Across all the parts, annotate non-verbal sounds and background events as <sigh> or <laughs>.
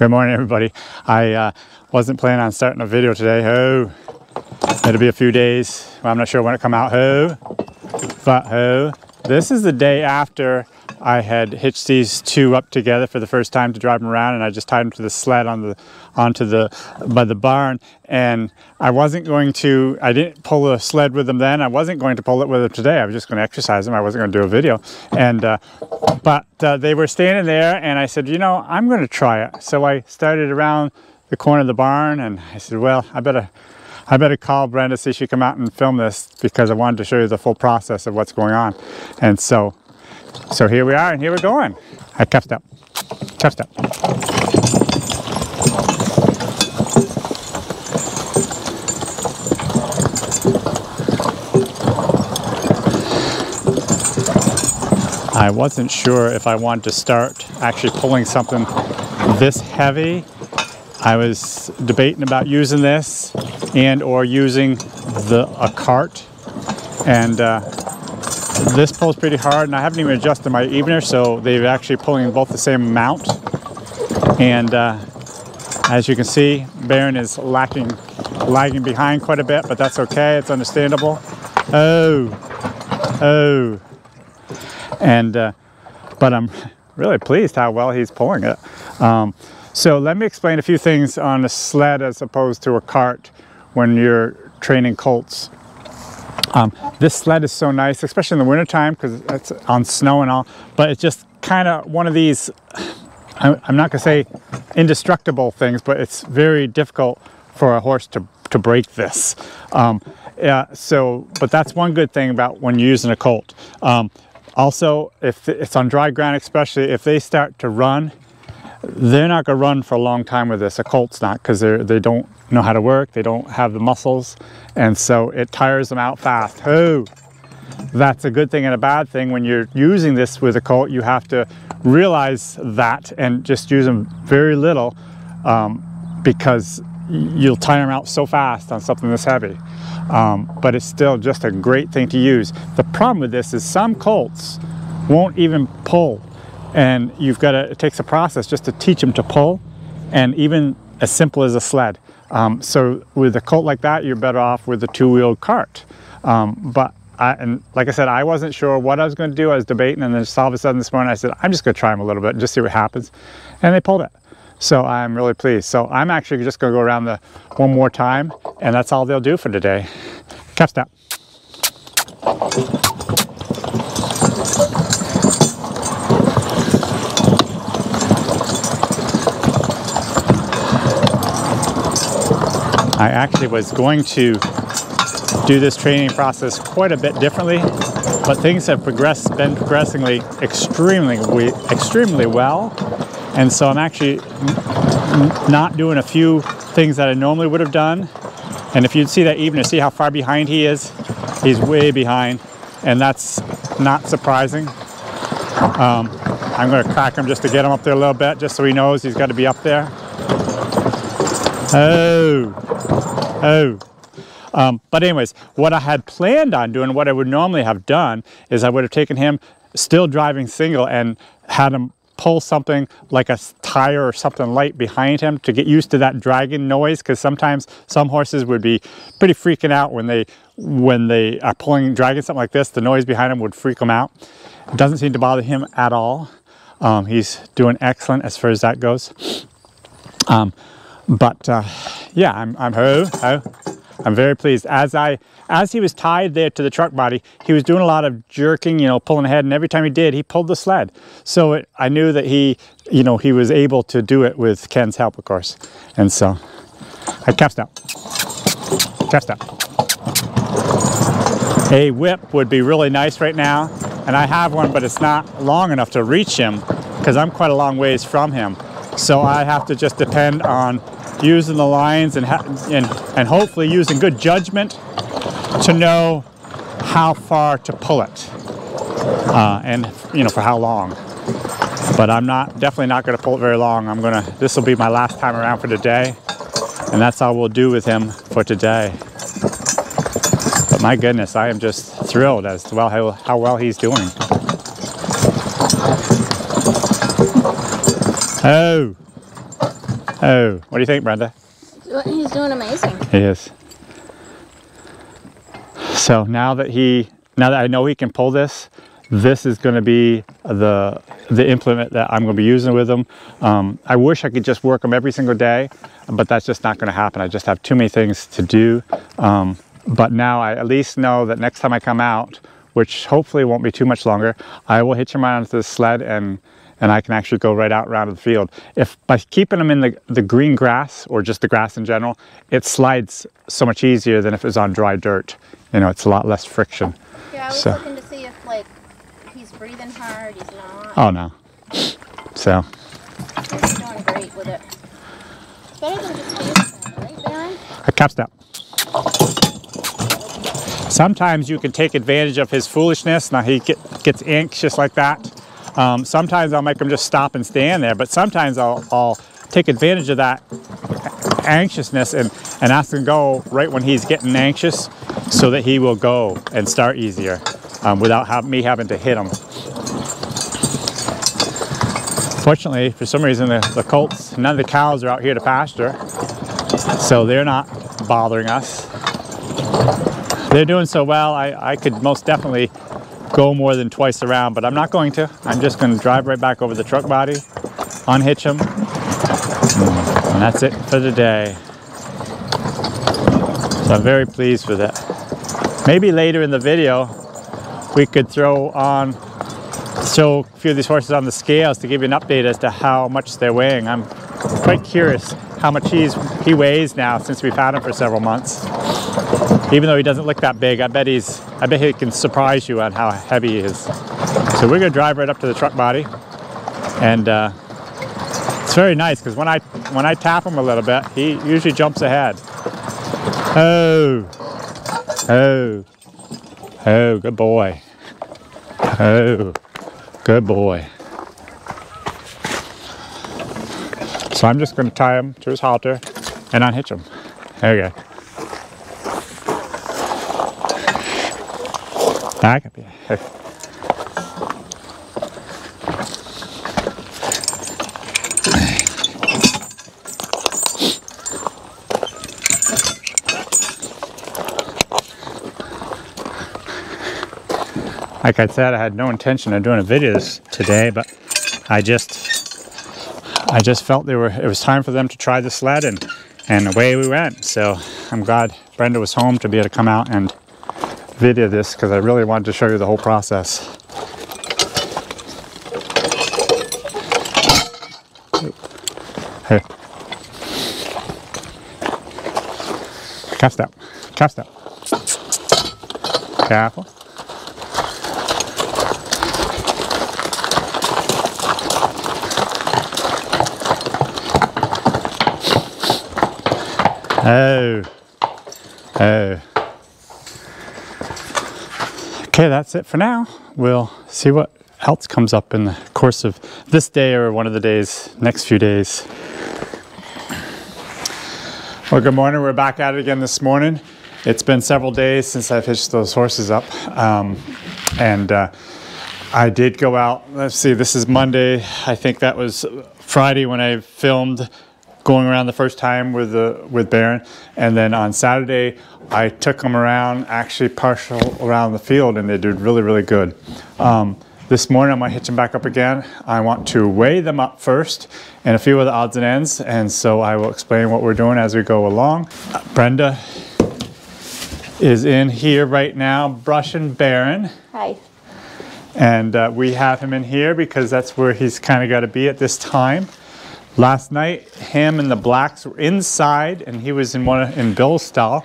Good morning, everybody. I uh, wasn't planning on starting a video today. Oh, it'll be a few days. Well, I'm not sure when it come out. Oh, but oh, this is the day after I had hitched these two up together for the first time to drive them around, and I just tied them to the sled on the onto the by the barn. And I wasn't going to. I didn't pull the sled with them then. I wasn't going to pull it with them today. I was just going to exercise them. I wasn't going to do a video. And uh, but uh, they were standing there, and I said, you know, I'm going to try it. So I started around the corner of the barn, and I said, well, I better. I better call Brenda, see if she come out and film this because I wanted to show you the full process of what's going on. And so so here we are and here we're going. I cuffed up. Cuffed up. I wasn't sure if I wanted to start actually pulling something this heavy. I was debating about using this and or using the a cart and uh, this pulls pretty hard and I haven't even adjusted my evener so they're actually pulling both the same amount and uh, as you can see Baron is lacking lagging behind quite a bit but that's okay it's understandable. Oh oh. And uh, but I'm really pleased how well he's pulling it. Um, so let me explain a few things on a sled as opposed to a cart when you're training colts um, this sled is so nice, especially in the wintertime because it's on snow and all, but it's just kind of one of these, I'm not gonna say indestructible things, but it's very difficult for a horse to, to break this. Um, yeah, so, but that's one good thing about when you're using a colt. Um, also, if it's on dry ground, especially if they start to run, they're not going to run for a long time with this. A colt's not because they they don't know how to work. They don't have the muscles, and so it tires them out fast. Oh, that's a good thing and a bad thing. When you're using this with a colt, you have to realize that and just use them very little um, because you'll tire them out so fast on something this heavy. Um, but it's still just a great thing to use. The problem with this is some colts won't even pull and you've got to, it takes a process just to teach them to pull and even as simple as a sled. Um, so with a colt like that, you're better off with a two-wheeled cart. Um, but I, and like I said, I wasn't sure what I was going to do. I was debating and then all of a sudden this morning I said, I'm just going to try them a little bit and just see what happens. And they pulled it. So I'm really pleased. So I'm actually just going to go around the one more time and that's all they'll do for today. Cap. I actually was going to do this training process quite a bit differently, but things have progressed, been progressingly extremely, extremely well. And so I'm actually not doing a few things that I normally would have done. And if you'd see that even to see how far behind he is, he's way behind. And that's not surprising. Um, I'm going to crack him just to get him up there a little bit, just so he knows he's got to be up there. Oh, oh. Um, but anyways, what I had planned on doing, what I would normally have done, is I would have taken him still driving single and had him pull something like a tire or something light behind him to get used to that dragging noise because sometimes some horses would be pretty freaking out when they when they are pulling dragging something like this the noise behind them would freak them out. It doesn't seem to bother him at all. Um, he's doing excellent as far as that goes. Um, but uh, yeah, I'm, I'm ho, ho. I'm very pleased. As I, as he was tied there to the truck body, he was doing a lot of jerking, you know, pulling ahead, and every time he did, he pulled the sled. So it, I knew that he, you know, he was able to do it with Ken's help, of course. And so I calf step, calf step. A whip would be really nice right now, and I have one, but it's not long enough to reach him because I'm quite a long ways from him. So I have to just depend on using the lines and, and, and hopefully using good judgment to know how far to pull it uh, and you know for how long. But I'm not definitely not going to pull it very long. I'm gonna this will be my last time around for today and that's all we'll do with him for today. But my goodness I am just thrilled as to well how, how well he's doing. Oh Oh, what do you think, Brenda? He's doing amazing. He is. So now that he, now that I know he can pull this, this is going to be the the implement that I'm going to be using with him. Um, I wish I could just work them every single day, but that's just not going to happen. I just have too many things to do. Um, but now I at least know that next time I come out, which hopefully won't be too much longer, I will hitch him right onto the sled and and I can actually go right out around the field. If by keeping them in the, the green grass or just the grass in general, it slides so much easier than if it was on dry dirt. You know, it's a lot less friction. Yeah, I was So- looking to see if like he's breathing hard. He's not. Oh no. So, He's doing great with it. It's better than just dancing, right, Baron? a cap step. Sometimes you can take advantage of his foolishness. Now he get, gets anxious like that. Um, sometimes I'll make them just stop and stand there, but sometimes I'll, I'll take advantage of that anxiousness and, and ask him to go right when he's getting anxious so that he will go and start easier um, without me having to hit him. Fortunately, for some reason, the, the colts, none of the cows are out here to pasture, so they're not bothering us. They're doing so well, I, I could most definitely go more than twice around, but I'm not going to. I'm just going to drive right back over the truck body, unhitch them, and that's it for the day. So I'm very pleased with it. Maybe later in the video, we could throw on, show a few of these horses on the scales to give you an update as to how much they're weighing. I'm quite curious how much he's, he weighs now since we've had him for several months. Even though he doesn't look that big, I bet he's, I bet he can surprise you on how heavy he is. So we're gonna drive right up to the truck body, and uh, it's very nice because when I when I tap him a little bit, he usually jumps ahead. Oh, oh, oh, good boy. Oh, good boy. So I'm just gonna tie him to his halter and unhitch him. There we go. Here. Like I said, I had no intention of doing a video today, but I just I just felt they were it was time for them to try the sled and and away we went. So I'm glad Brenda was home to be able to come out and video this because I really wanted to show you the whole process. Here. Calf step. Calf. Careful. Oh. Oh. Okay, that's it for now. We'll see what else comes up in the course of this day or one of the days, next few days. Well, good morning. We're back at it again this morning. It's been several days since I've hitched those horses up. Um, and uh, I did go out. Let's see, this is Monday. I think that was Friday when I filmed going around the first time with the with Baron, and then on Saturday I took them around, actually partial around the field, and they did really really good. Um, this morning I'm gonna hitch them back up again. I want to weigh them up first, and a few of the odds and ends, and so I will explain what we're doing as we go along. Uh, Brenda is in here right now brushing Baron. Hi. And uh, we have him in here because that's where he's kind of got to be at this time. Last night, him and the blacks were inside, and he was in one in Bill's stall.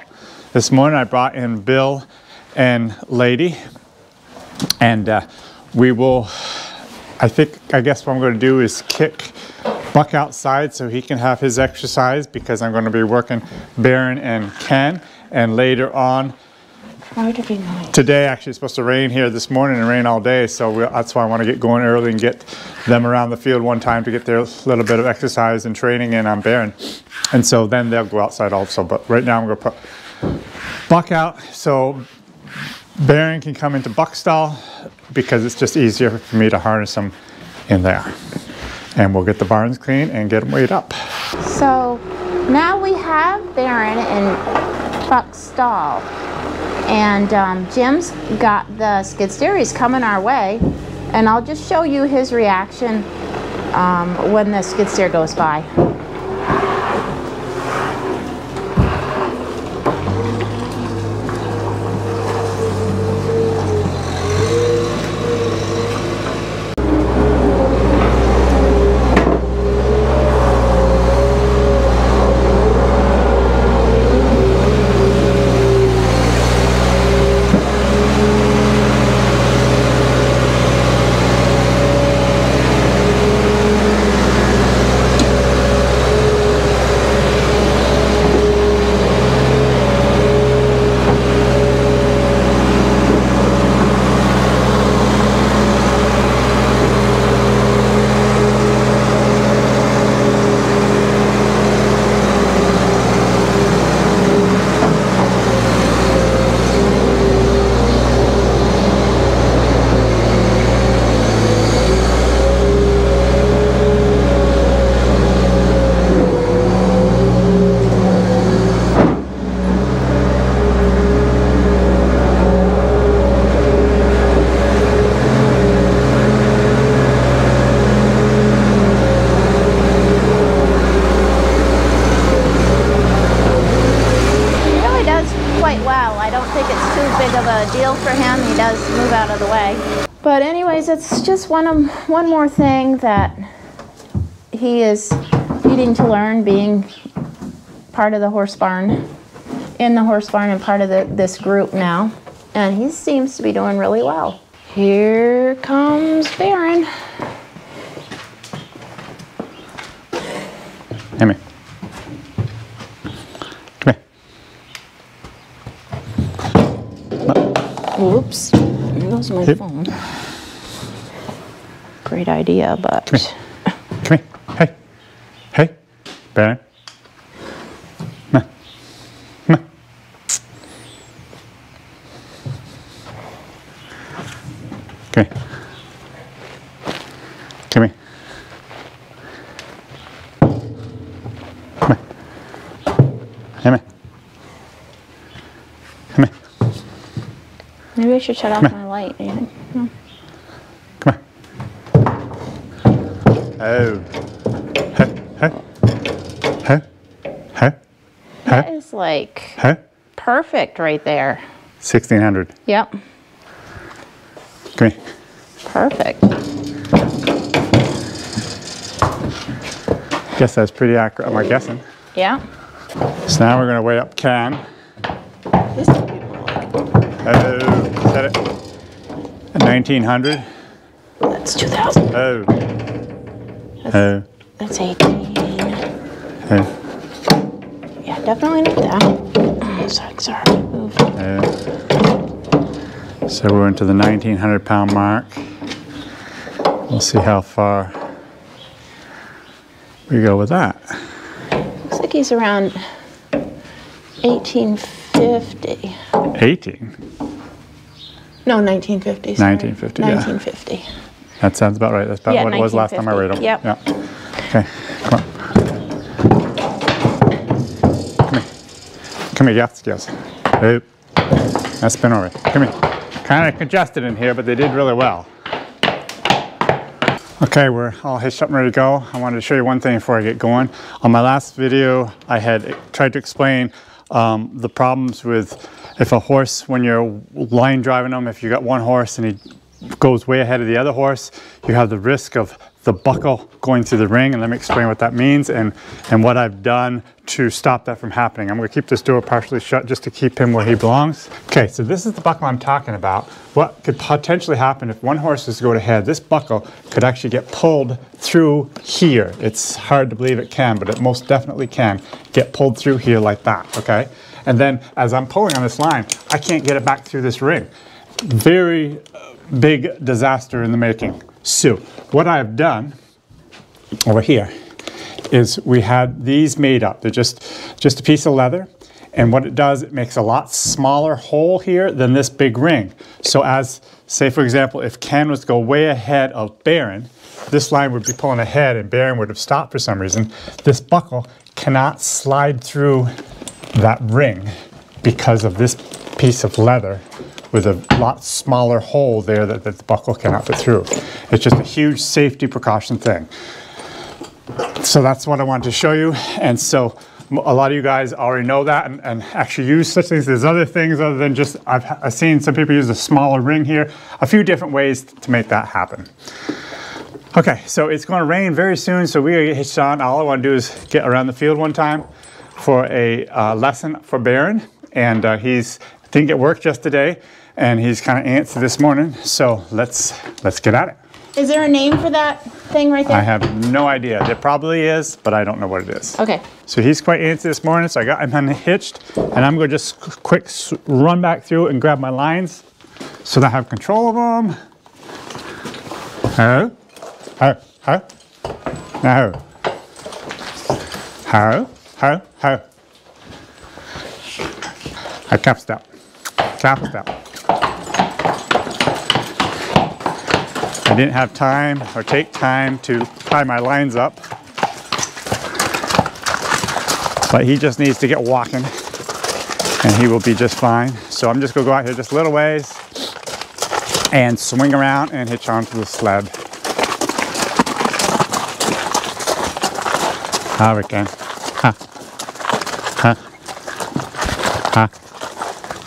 This morning, I brought in Bill and Lady, and uh, we will. I think I guess what I'm going to do is kick Buck outside so he can have his exercise because I'm going to be working Baron and Ken, and later on Why would be nice? today actually it's supposed to rain here this morning and rain all day so we, that's why i want to get going early and get them around the field one time to get their little bit of exercise and training in on Baron. and so then they'll go outside also but right now i'm going to put Buck out so Baron can come into Buck stall because it's just easier for me to harness him in there and we'll get the barns clean and get them weighed up. So now we have Baron in Buck's stall. And um, Jim's got the skid steer. He's coming our way. And I'll just show you his reaction um, when the skid steer goes by. He really does quite well. I don't think it's too big of a deal for him. He does move out of the way. But anyways, it's just one of, one more thing that he is needing to learn being part of the horse barn, in the horse barn and part of the, this group now. And he seems to be doing really well. Here comes Baron. Amy. Come here. Oops, there goes my Yep. phone. Great idea, but. Come here. Come here. Hey. Hey. Baron. Come here. Come here. Come here. Come here. Come here. Come here. Maybe I should shut off my light. you think? No. Come here. Oh. Hey, hey. Hey. Hey. That is like Hey. perfect right there. 1600. Yep, Come here. perfect. Guess that's pretty accurate, am I guessing? Yeah. So now we're going to weigh up Ken. This would be more like, Oh, set it. 1900. that's 2,000. Oh. Oh. That's 18. Oh. Yeah, definitely not that. Sorry, sorry. Move. oh. So we're into the 1900 pound mark. We'll see how far we go with that. Looks like he's around 1850. 18. No, 1950. sorry. 1950, yeah. 1950. That sounds about right. That's about Yeah, what it was last time I weighed them. 1950. Yep. Yeah. Okay. Come on. Come here. Come here, yes, yes. Oop. That's been over. Come here. Kind of congested in here, but they did really well. Okay, we're all hitched up and ready to go. I wanted to show you one thing before I get going. On my last video, I had tried to explain um, the problems with if a horse, when you're line driving them, if you got one horse and he goes way ahead of the other horse, you have the risk of the buckle going through the ring. And let me explain what that means and, and what I've done to stop that from happening. I'm gonna keep this door partially shut just to keep him where he belongs. Okay, so this is the buckle I'm talking about. What could potentially happen if one horse is to go ahead, this buckle could actually get pulled through here. It's hard to believe it can, but it most definitely can get pulled through here like that, okay? And then as I'm pulling on this line, I can't get it back through this ring. Very uh, big disaster in the making. So what I've done over here is we had these made up. They're just, just a piece of leather. And what it does, it makes a lot smaller hole here than this big ring. So as, say for example, if Ken was to go way ahead of Baron, this line would be pulling ahead and Baron would have stopped for some reason. This buckle cannot slide through that ring because of this piece of leather with a lot smaller hole there that, that the buckle cannot fit through. It's just a huge safety precaution thing. So that's what I wanted to show you. And so a lot of you guys already know that and, and, actually use such things. There's other things other than just, I've, I've seen some people use a smaller ring here, a few different ways to make that happen. Okay, so it's going to rain very soon, so to get hitched on. All I want to do is get around the field one time for a uh, lesson for Baron, and uh, he's didn't get work just today, and he's kind of antsy this morning. So let's let's get at it. Is there a name for that thing right there? I have no idea. There probably is, but I don't know what it is. Okay. So he's quite antsy this morning, so I got him <laughs> unhitched, and I'm going to just quick run back through and grab my lines so that I have control of them. How? How? How? No. How? How? How? I cap step. Cap step. I didn't have time or take time to tie my lines up. But he just needs to get walking and he will be just fine. So I'm just gonna go out here just a little ways and swing around and hitch onto the sled. How we can. Huh. Huh. Huh.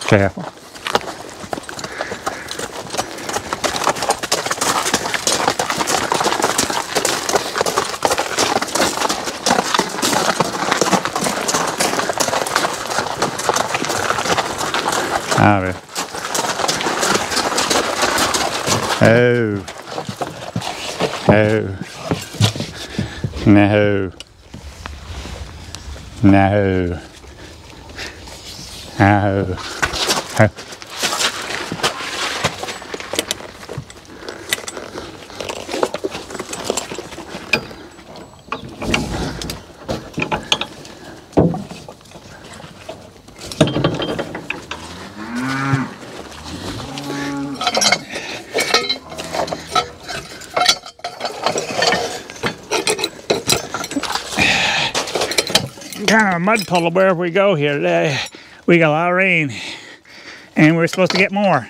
Careful. Ah, A ver. Oh. Oh. No. No. Ah, oh. oh. Kind of a mud puddle wherever we go here today. We got a lot of rain and we're supposed to get more.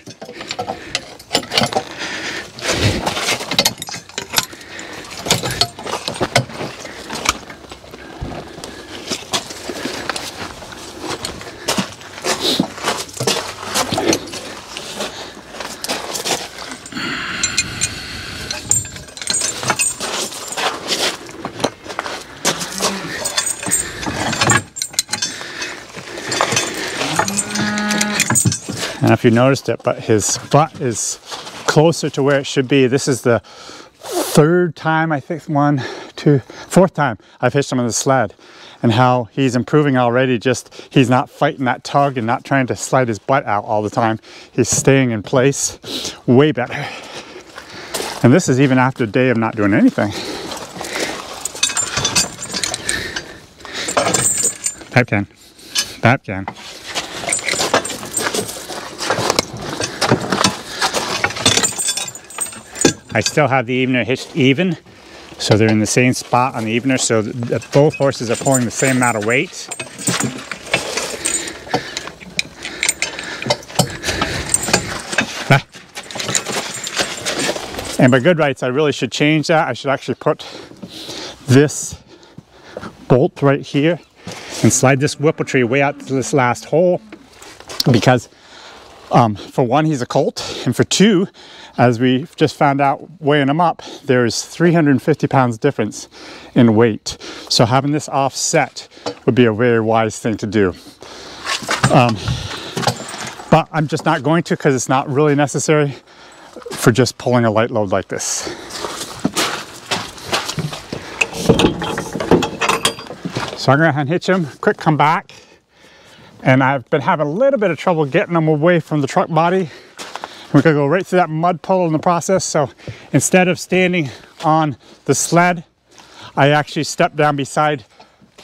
Know if you noticed it, but his butt is closer to where it should be. This is the third time, I think, one, two, fourth time I've hitched him on the sled and how he's improving already. Just he's not fighting that tug and not trying to slide his butt out all the time. He's staying in place way better. And this is even after a day of not doing anything. Pipe can. Pipe can. I still have the evener hitched even, so they're in the same spot on the evener, so both horses are pulling the same amount of weight. And by good rights, I really should change that. I should actually put this bolt right here and slide this whipple tree way out to this last hole because um, for one, he's a colt, and for two, as we just found out weighing him up, there's 350 pounds difference in weight. So having this offset would be a very wise thing to do. Um, but I'm just not going to because it's not really necessary for just pulling a light load like this. So I'm gonna unhitch him, quick come back, and I've been having a little bit of trouble getting them away from the truck body. We're gonna go right through that mud puddle in the process. So instead of standing on the sled, I actually step down beside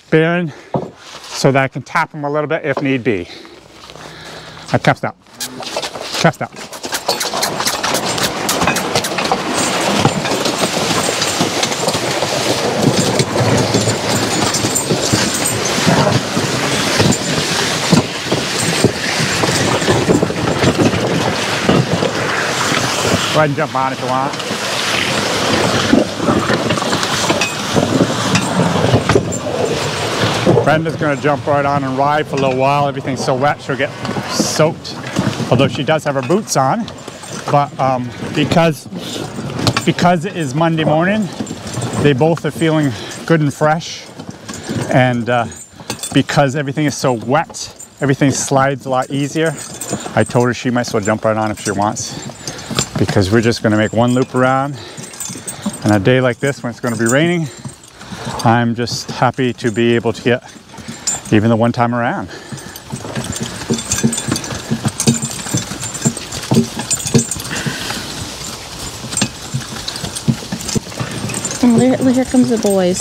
Baron so that I can tap him a little bit if need be. I cuffed out, cuffed out. Ahead and jump on if you want. Brenda's gonna jump right on and ride for a little while. Everything's so wet, she'll get soaked. Although she does have her boots on. But um, because, because it is Monday morning, they both are feeling good and fresh. And uh, because everything is so wet, everything slides a lot easier. I told her she might as well jump right on if she wants because we're just gonna make one loop around. And a day like this when it's gonna be raining, I'm just happy to be able to get even the one time around. And here, here comes the boys.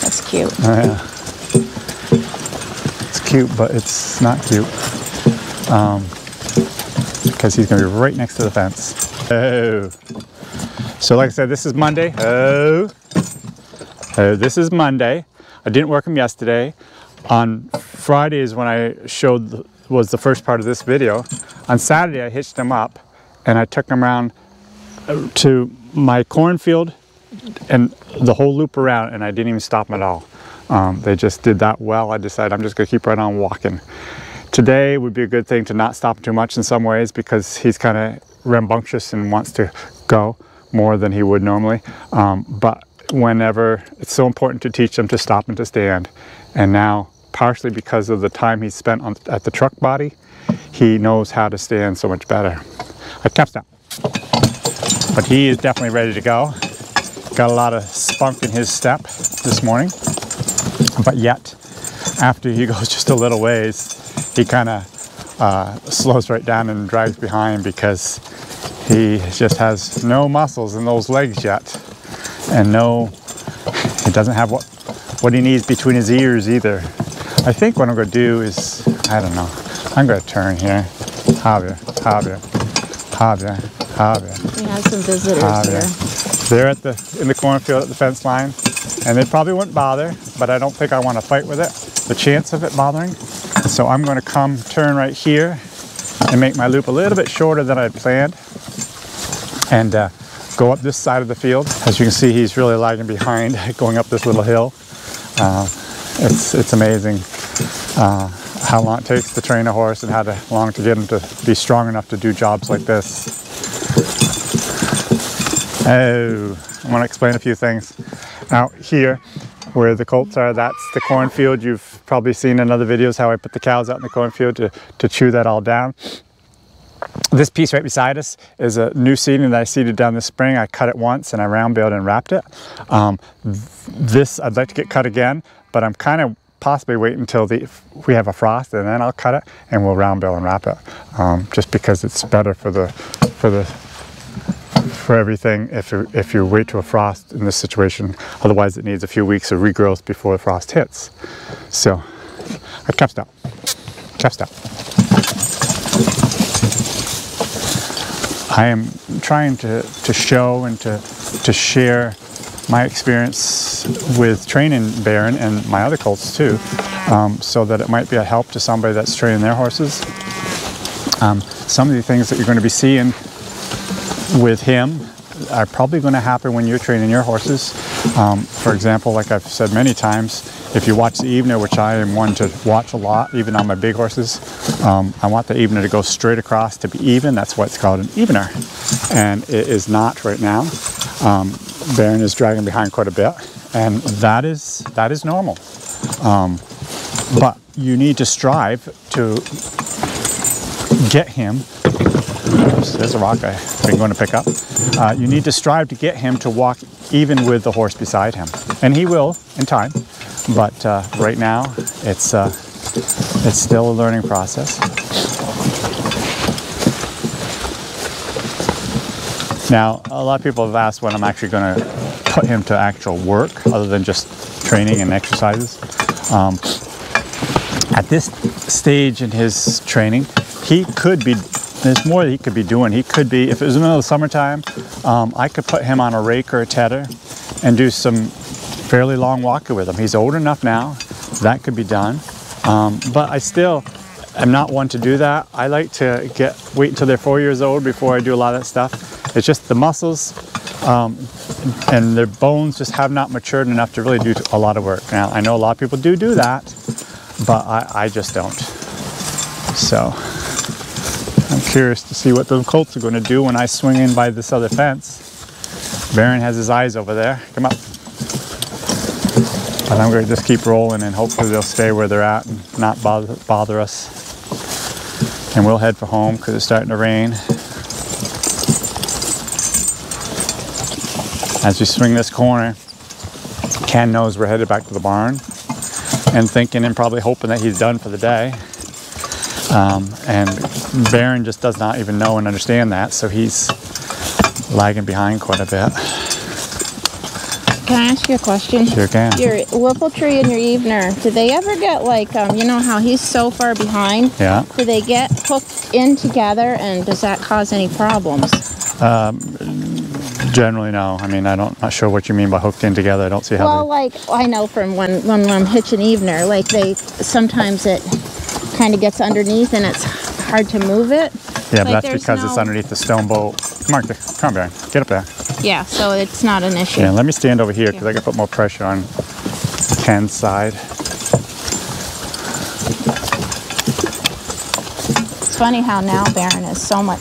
That's cute. Oh, yeah. It's cute, but it's not cute. Um, because he's gonna be right next to the fence. Oh. So like I said, this is Monday. Oh. Oh, this is Monday. I didn't work them yesterday. On Friday is when I showed, the, was the first part of this video. On Saturday, I hitched them up and I took them around uh, to my cornfield and the whole loop around and I didn't even stop them at all. Um, they just did that well. I decided I'm just gonna keep right on walking. Today would be a good thing to not stop too much in some ways because he's kind of rambunctious and wants to go more than he would normally. Um, but whenever it's so important to teach them to stop and to stand. And now, partially because of the time he spent on, at the truck body, he knows how to stand so much better. I kept stop. But he is definitely ready to go. Got a lot of spunk in his step this morning. But yet, after he <laughs> goes just a little ways, he kind of uh, slows right down and drags behind because he just has no muscles in those legs yet. And no he doesn't have what what he needs between his ears either. I think what I'm going to do is I don't know. I'm going to turn here. Javier Javier Javier Javier. We have some visitors Javier. here. they're at the in the cornfield at the fence line and they probably wouldn't bother but I don't think I want to fight with it. The chance of it bothering so I'm going to come turn right here and make my loop a little bit shorter than I'd planned and uh, go up this side of the field. As you can see, he's really lagging behind <laughs> going up this little hill. Uh, it's, it's amazing uh, how long it takes to train a horse and how to, long to get him to be strong enough to do jobs like this. Oh, I want to explain a few things. Out here, where the colts are, that's the cornfield. You've probably seen in other videos how I put the cows out in the cornfield to, to chew that all down. This piece right beside us is a new seeding that I seeded down this spring. I cut it once and I round baled and wrapped it. Um, this I'd like to get cut again, but I'm kind of possibly wait until the, we have a frost and then I'll cut it and we'll round bale and wrap it. Um, just because it's better for the for the for everything if if you wait to a frost in this situation. Otherwise, it needs a few weeks of regrowth before the frost hits. So I kept stop. Kept stop. I am trying to, to show and to, to share my experience with training Baron and my other colts too, um, so that it might be a help to somebody that's training their horses. Um, some of the things that you're going to be seeing with him are probably going to happen when you're training your horses. Um, for example, like I've said many times, if you watch the evener, which I am one to watch a lot, even on my big horses, um, I want the evener to go straight across to be even. That's why it's called an evener. And it is not right now. Um, Baron is dragging behind quite a bit, and that is that is normal. Um, but you need to strive to get him there's a rock I've been going to pick up. Uh, you need to strive to get him to walk even with the horse beside him. And he will in time, but uh, right now it's, uh, it's still a learning process. Now, a lot of people have asked when I'm actually going to put him to actual work other than just training and exercises. Um, at this stage in his training, he could be there's more that he could be doing. He could be, if it was in the middle of the summertime, um, I could put him on a rake or a tedder and do some fairly long walking with him. He's old enough now, that could be done. Um, but I still, am not one to do that. I like to get wait until they're four years old before I do a lot of that stuff. It's just the muscles um, and their bones just have not matured enough to really do a lot of work. Now, I know a lot of people do do that, but I, I just don't. So curious to see what the colts are going to do when I swing in by this other fence. Baron has his eyes over there. Come up. But I'm going to just keep rolling and hopefully they'll stay where they're at and not bother, bother us. And we'll head for home because it's starting to rain. As we swing this corner, Ken knows we're headed back to the barn and thinking and probably hoping that he's done for the day. Um, and Baron just does not even know and understand that, so he's lagging behind quite a bit. Can I ask you a question? Sure can. Your whipple tree and your evener, do they ever get like, um, you know how he's so far behind? Yeah. Do they get hooked in together and does that cause any problems? Generally, no. I mean, I don't, not sure what you mean by hooked in together. I don't see how. Well, like I know from when when I'm hitching evener, like they sometimes it kind of gets underneath and it's hard to move it. yeah, but that's because it's underneath the stone boat. Come on, come on, Baron. Get up there. Yeah, so it's not an issue. Yeah, let me stand over here because I can put more pressure on Ken's side. It's funny how now Baron is so much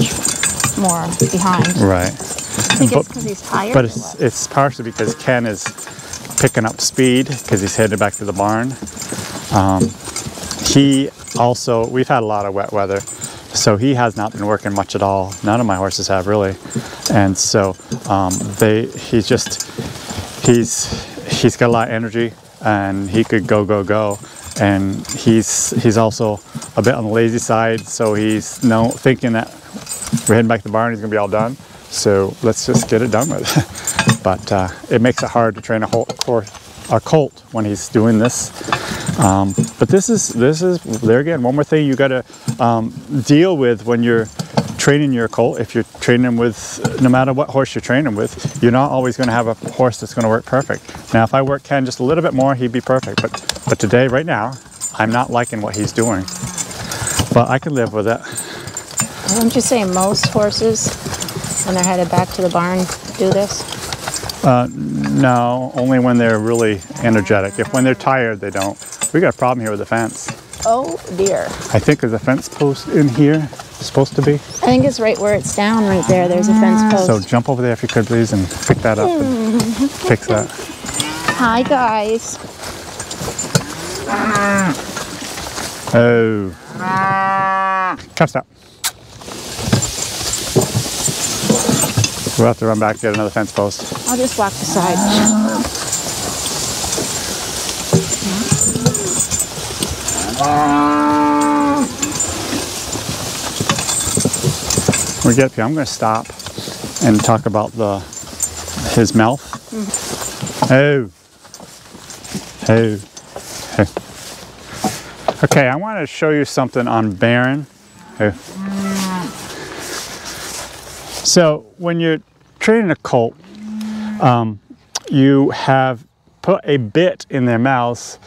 more behind. Right. I think it's because he's tired. But it's, it's partially because Ken is picking up speed because he's headed back to the barn. Um, he also, we've had a lot of wet weather, so he has not been working much at all. None of my horses have really. And so um, they, he's just, he's, he's got a lot of energy and he could go, go, go. And he's, he's also a bit on the lazy side, so he's no thinking that we're heading back to the barn, he's gonna be all done. So let's just get it done with. <laughs> but uh, it makes it hard to train a, whole, or a colt when he's doing this. Um, but this is this is there again. One more thing you got to um, deal with when you're training your colt. If you're training them with, no matter what horse you're training with, you're not always going to have a horse that's going to work perfect. Now, if I work Ken just a little bit more, he'd be perfect. But but today, right now, I'm not liking what he's doing. But I can live with it. Wouldn't you say most horses, when they're headed back to the barn, do this? Uh, no, only when they're really energetic. If when they're tired, they don't. We got a problem here with the fence. Oh dear. I think there's a fence post in here. It's Supposed to be. I think it's right where it's down right there. There's a fence post. So jump over there if you could, please, and pick that up and <laughs> fix that. Hi guys. Oh. Come stop. We'll have to run back to get another fence post. I'll just walk the side. When we get up here, I'm going to stop and talk about the his mouth. Oh. Oh. Oh. Okay, I want to show you something on Baron. Oh. So when you're training a colt, um, you have put a bit in their mouths,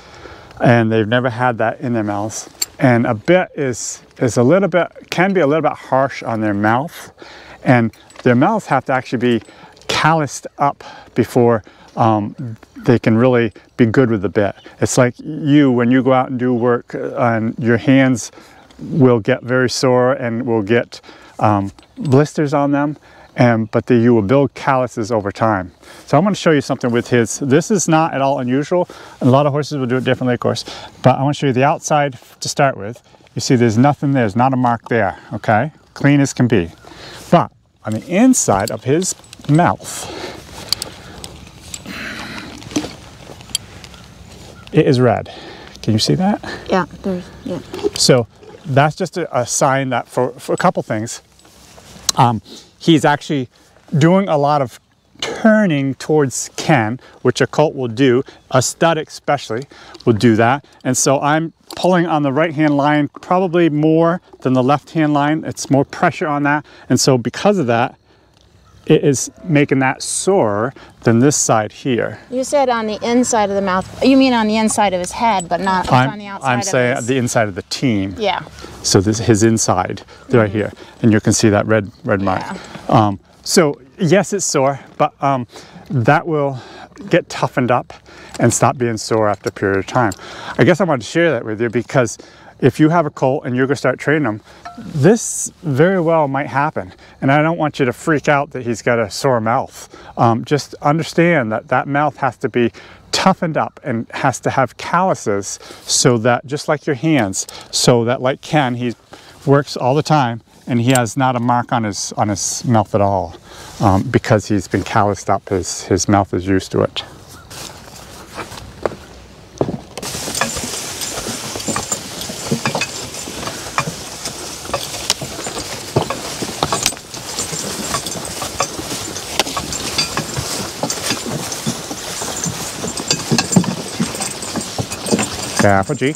and they've never had that in their mouths. And a bit is is a little bit can be a little bit harsh on their mouth, and their mouths have to actually be calloused up before um, they can really be good with the bit. It's like you when you go out and do work, uh, and your hands will get very sore and will get um, blisters on them, and but the, you will build calluses over time. So I'm going to show you something with his. This is not at all unusual. A lot of horses will do it differently, of course, but I want to show you the outside to start with. You see, there's nothing there. There's not a mark there. Okay, clean as can be. But on the inside of his mouth, it is red. Can you see that? Yeah, there's yeah. So that's just a, a sign that for, for a couple things, um, he's actually doing a lot of turning towards Ken, which a colt will do, a stud especially will do that. And so I'm pulling on the right hand line probably more than the left hand line. It's more pressure on that. And so because of that, it is making that sore than this side here. You said on the inside of the mouth. You mean on the inside of his head, but not on the outside I'm of saying the inside of the team. Yeah. So this his inside right here, and you can see that red red mark. Yeah. Um, so yes, it's sore, but um, that will get toughened up and stop being sore after a period of time. I guess I wanted to share that with you because if you have a colt and you're going to start training them, this very well might happen. And I don't want you to freak out that he's got a sore mouth. Um, just understand that that mouth has to be toughened up and has to have calluses so that just like your hands, so that like Ken, he works all the time and he has not a mark on his on his mouth at all um, because he's been calloused up. His his mouth is used to it. Careful, G.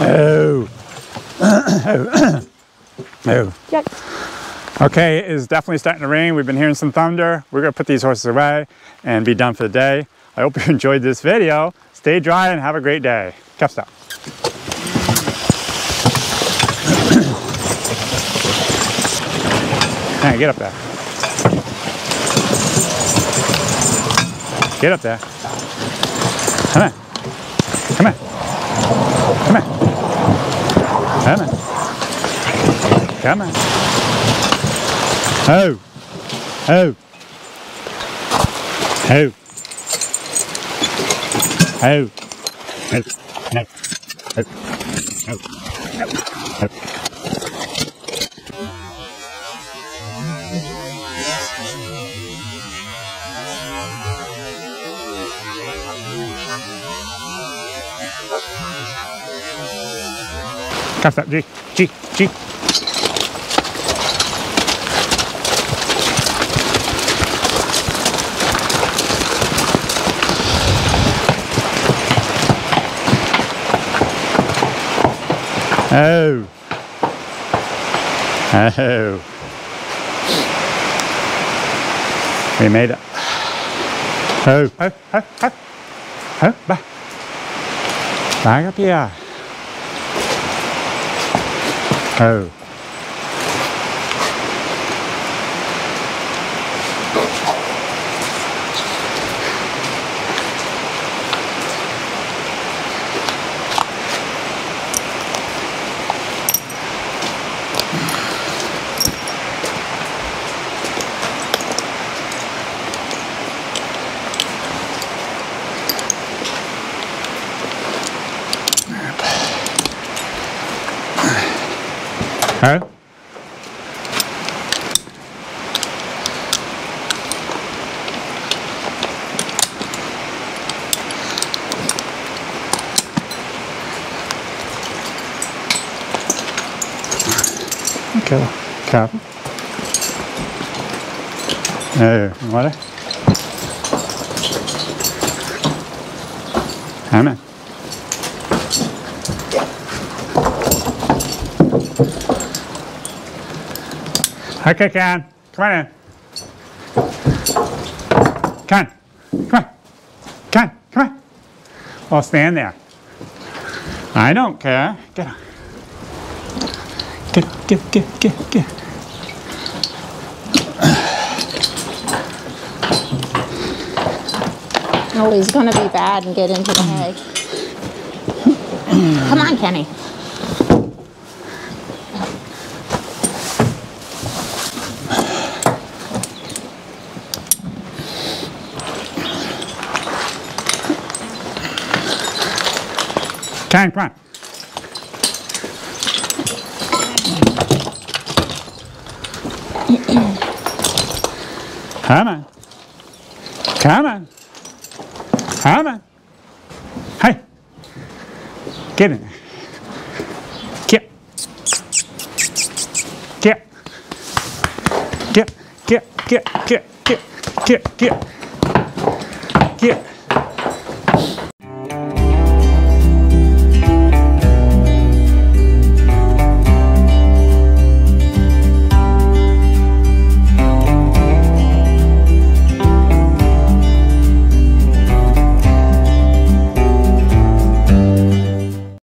Oh. <coughs> oh. <coughs> oh. Yuck. Okay, it is definitely starting to rain. We've been hearing some thunder. We're gonna put these horses away and be done for the day. I hope you <laughs> enjoyed this video. Stay dry and have a great day. Cuff stop. Hey, get up there. Get up there. Come on. Come on. Come on. Come on. Come on. Oh. Oh. Oh. Oh. No. Oh. Oh. Oh. Oh. Cuff that, G, G, G. Oh. Oh. We made it. Oh, oh, oh, oh. Oh, back. Back up here. Oh. Okay. Okay, cap. Evo, what? Amen. Okay, Ken. Come on in. Ken. Come on. Ken, come on. Well, oh, stand there. I don't care. Get on. Get, get, get, get, get. Oh, he's gonna be bad and get into the hay. Come on, Kenny. Ken, come. Come on. Come on. Come on. Hey. Get in. Get. Get. Get. Get. Get. Get. Get. Get. Get. Get.